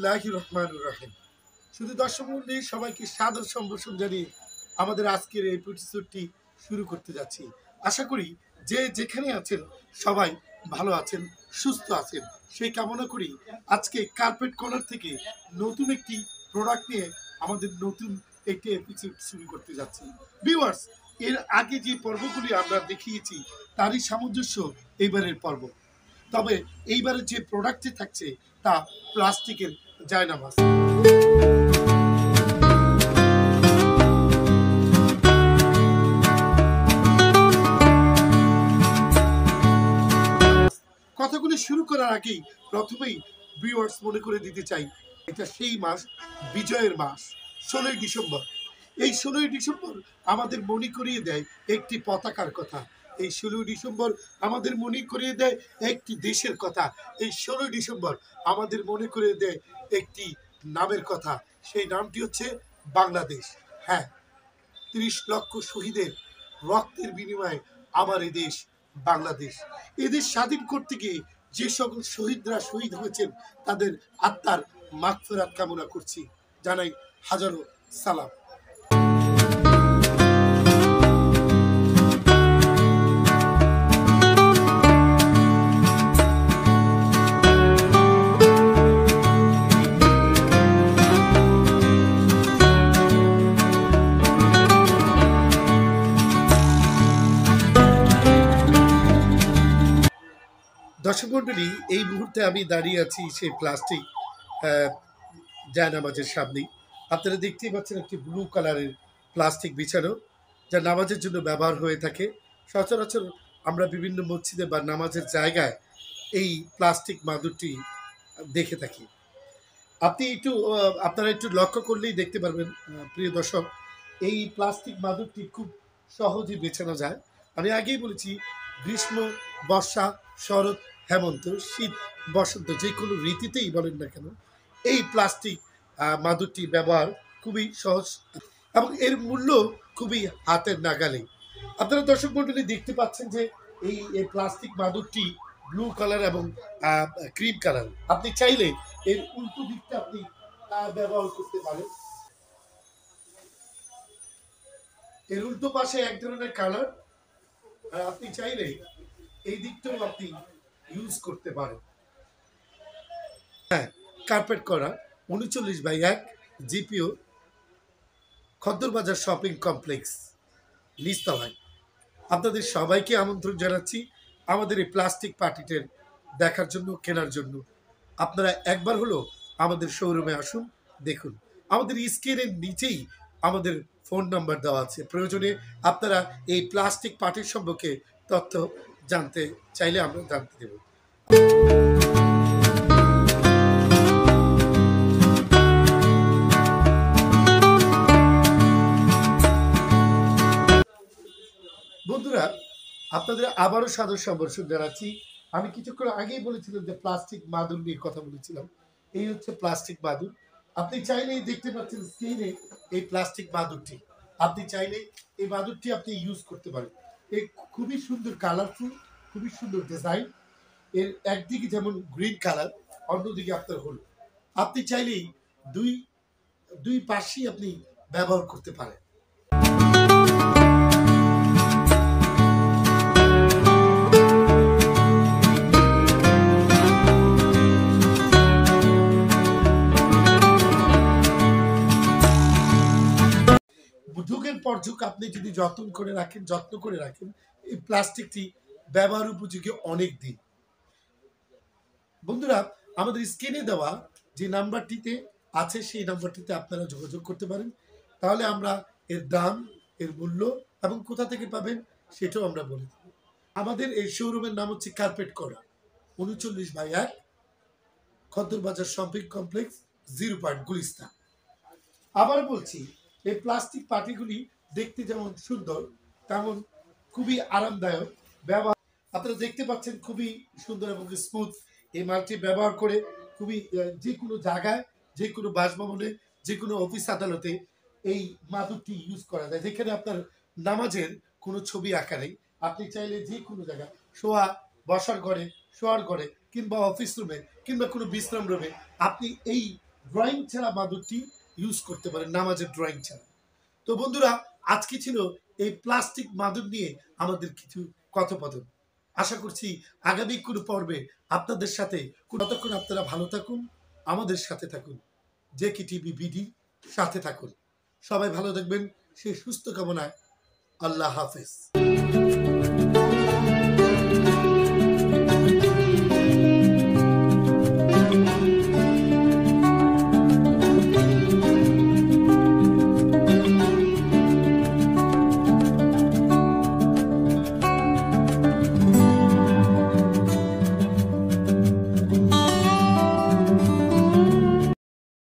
বিসমুল্লাহ রহমান রাহিম। শুধু দর্শক মন্ডলী সবাইকে সাদর সম্ভাষণ জানিয়ে আমাদের আজকের এই শুরু করতে যাচ্ছি। আশা করি যে যেখানে আছেন সবাই ভালো আছেন, সুস্থ আছেন। সেই কামনা করি আজকে কার্পেট কর্নার থেকে নতুন একটি প্রোডাক্ট নিয়ে আমাদের নতুন একটি এপিসোড শুরু করতে যাচ্ছি। ভিউয়ার্স এর আগে যে পর্বগুলি আমরা দেখিয়েছি, তারই সামঞ্জস্য এইবারের পর্ব। তবে এইবারের যে প্রোডাক্টটি থাকছে, তা প্লাস্টিকের কথাগুলি শুরু করার আগেই প্রথমেই ভিউয়ার্স মনে করে দিতে চাই, এটা সেই মাস, বিজয়ের মাস, ষোলোই ডিসেম্বর। এই ষোলোই ডিসেম্বর আমাদের মনে করিয়ে দেয় একটি পতাকার কথা। এই ষোলোই ডিসেম্বর আমাদের মনে করিয়ে দেয় একটি দেশের কথা। এই ষোলোই ডিসেম্বর আমাদের মনে করিয়ে দেয় একটি নামের কথা। সেই নামটি হচ্ছে বাংলাদেশ। হ্যাঁ তিরিশ লক্ষ শহীদের রক্তের বিনিময়ে আমার দেশ বাংলাদেশ। এদেশ স্বাধীন করতে গিয়ে যে সকল শহীদরা শহীদ হয়েছেন, তাদের আত্মার মাগফেরাত কামনা করছি। জানাই হাজারো সালাম। দর্শক এই মুহূর্তে আমি দাঁড়িয়ে আছি সেই প্লাস্টিক জায়নামাজের সামনেই। আপনারা দেখতেই পাচ্ছেন একটি ব্লু কালারের প্লাস্টিক বিছানো, যা নামাজের জন্য ব্যবহার হয়ে থাকে। সচরাচর আমরা বিভিন্ন মসজিদে বা নামাজের জায়গায় এই প্লাস্টিক মাদুরটি দেখে থাকি। আপনি একটু আপনারা একটু লক্ষ্য করলেই দেখতে পারবেন প্রিয় দর্শক, এই প্লাস্টিক মাদুরটি খুব সহজে বেছানো যায়। আমি আগেই বলেছি গ্রীষ্ম, বর্ষা, শরৎ, হেমন্ত, শীত, বসন্ত, যে কোনো ঋতুতেই বলেন না কেন, এই প্লাস্টিক মাদুরটি ব্যবহার খুবই সহজ এবং এর মূল্য খুবই হাতের নাগালে আপনারা দর্শক মন্ডলী দেখতে পাচ্ছেন যে এই এই প্লাস্টিক মাদুরটি ব্লু কালার এবং ক্রিম কালার। আপনি চাইলে এর উল্টো দিকটা আপনি ব্যবহার করতে পারেন। এর উল্টো পাশে এক ধরনের কালার আর আপনি চাইলে এই দিকটাও আপনি ইউজ করতে পারেন। হ্যাঁ কার্পেট করা, উনচল্লিশ বাই এক জিপিও খদ্দরবাজার শপিং কমপ্লেক্স নিস্তলায়। আপনাদের সবাইকে আমন্ত্রণ জানাচ্ছি আমাদের এই প্লাস্টিক পার্টিটের দেখার জন্য, কেনার জন্য। আপনারা একবার হলো আমাদের শোরুমে আসুন, দেখুন। আমাদের স্ক্রিনের নিচেই আমাদের ফোন নাম্বার দেওয়া আছে। প্রয়োজনে আপনারা এই প্লাস্টিক পার্টির সম্পর্কে তথ্য জানতে চাইলে আমরা জানতে দেব। বন্ধুরা, আপনাদের আবারও সাদর সম্বর্ষণ জানাচ্ছি। আমি কিছুক্ষণ আগেই বলেছিলাম যে প্লাস্টিক মাদুর নিয়ে কথা বলেছিলাম। এই হচ্ছে প্লাস্টিক মাদুর। আপনি চাইলেই দেখতে পাচ্ছেন স্ক্রিনে এই প্লাস্টিক বাদুরটি। আপনি চাইলে এই বাদুরটি আপনি ইউজ করতে পারেন। এই খুবই সুন্দর কালারফুল খুবই সুন্দর ডিজাইন এর একদিকে যেমন গ্রিন কালার অন্যদিকে আপনার হলুদ। আপনি চাইলেই দুই দুই পাশেই আপনি ব্যবহার করতে পারেন। যুগের পর যুগ আপনি যদি যত্ন করে রাখেন, যত্ন করে রাখেন, এই প্লাস্টিকটি ব্যবহার উপযোগী অনেক দিন। বন্ধুরা, আমাদের স্ক্রিনে দেওয়া যে নাম্বারটিতে আছে, সেই নাম্বারটিতে আপনারা যোগাযোগ করতে পারেন। তাহলে আমরা এর দাম, এর মূল্য এবং কোথা থেকে পাবেন সেটাও আমরা বলে দেব। আমাদের এই শোরুমের নাম হচ্ছে কার্পেট করা উনচল্লিশ বাই এক, Khaddarbazar shopping complex zero point Gulistan. আবার বলছি এই প্লাস্টিক পাটিগুলি দেখতে যেমন সুন্দর, তেমন খুবই আরামদায়ক। ব্যবহার আপনারা দেখতে পাচ্ছেন খুবই সুন্দর এবং স্মুথ এই মালটি ব্যবহার করে খুবই যে কোনো জায়গায়, যে কোনো বাসভবনে, যে কোনো অফিস আদালতে এই মাদুরটি ইউজ করা যায়। যেখানে আপনার নামাজের কোনো ছবি আঁকা নেই। আপনি চাইলে যে কোনো জায়গায় শোয়া, বসার ঘরে, শোয়ার ঘরে, কিংবা অফিস রুমে কিংবা কোনো বিশ্রাম রুমে আপনি এই ড্রয়িং ছাড়া মাদুরটি ইউজ করতে পারেন নামাজের ড্রয়িং ছাড়া। তো বন্ধুরা, আজকে ছিল এই প্লাস্টিক মাদুর নিয়ে আমাদের কিছু কথোপকথন আশা করছি আগামী কোনো পর্বে আপনাদের সাথে কতক্ষণ আপনারা ভালো থাকুন, আমাদের সাথে থাকুন। যে কি টিভি বিডি সাথে থাকুন। সবাই ভালো থাকবেন সেই সুস্থ কামনায় আল্লাহ হাফেজ।